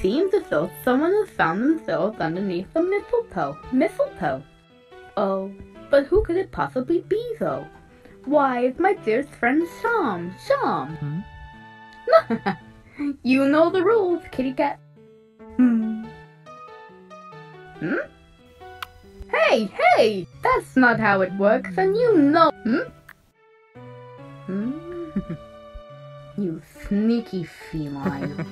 seems as though someone has found themselves underneath the mistletoe. Mistletoe. Oh, but who could it possibly be, though? Why, it's my dearest friend Sham. Sham. Hmm? you know the rules, kitty cat. Hmm. Hmm? Hey, hey! That's not how it works, and you know. Hmm? Hmm? you sneaky feline.